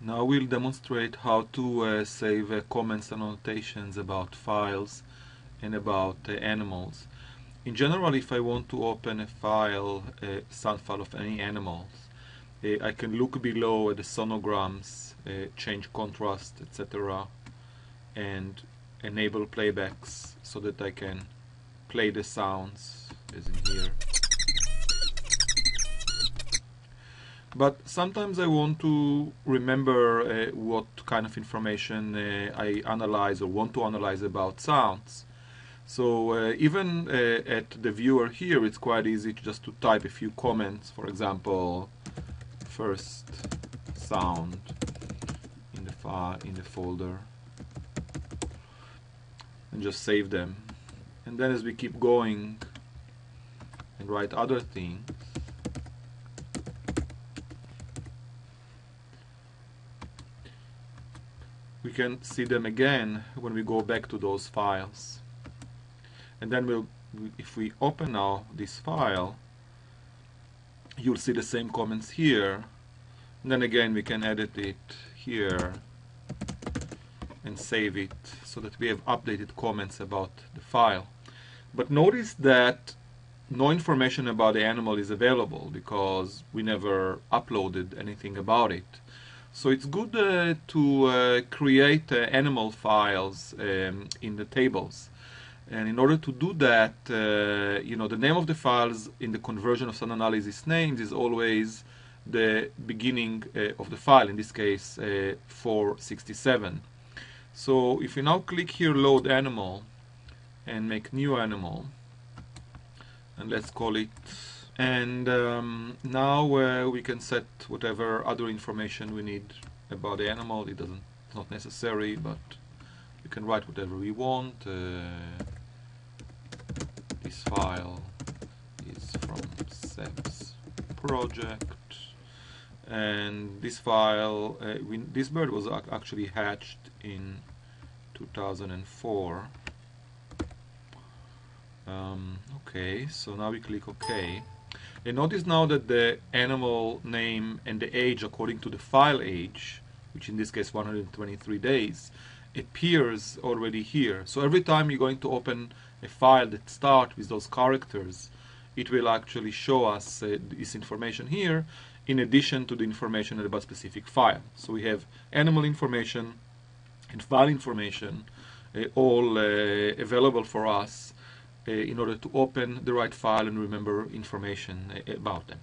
Now we'll demonstrate how to uh, save uh, comments and annotations about files and about uh, animals. In general, if I want to open a file, a sound file of any animals, uh, I can look below at the sonograms, uh, change contrast, etc. and enable playbacks so that I can play the sounds as in here. But sometimes I want to remember uh, what kind of information uh, I analyze or want to analyze about sounds. So uh, even uh, at the viewer here, it's quite easy to just to type a few comments. For example, first sound in the file in the folder, and just save them. And then as we keep going and write other things, we can see them again when we go back to those files. And then we'll if we open now this file you'll see the same comments here. And then again we can edit it here and save it so that we have updated comments about the file. But notice that no information about the animal is available because we never uploaded anything about it so it's good uh, to uh, create uh, animal files um, in the tables. And in order to do that, uh, you know, the name of the files in the conversion of sound analysis names is always the beginning uh, of the file, in this case, uh, 467. So if we now click here, load animal, and make new animal, and let's call it and um, now uh, we can set whatever other information we need about the animal. It doesn't it's not necessary but we can write whatever we want. Uh, this file is from SEBS project. And this file uh, we, this bird was actually hatched in 2004 um, okay so now we click OK and notice now that the animal name and the age according to the file age, which in this case 123 days, appears already here. So every time you're going to open a file that starts with those characters, it will actually show us uh, this information here in addition to the information about specific file. So we have animal information and file information uh, all uh, available for us in order to open the right file and remember information uh, about them.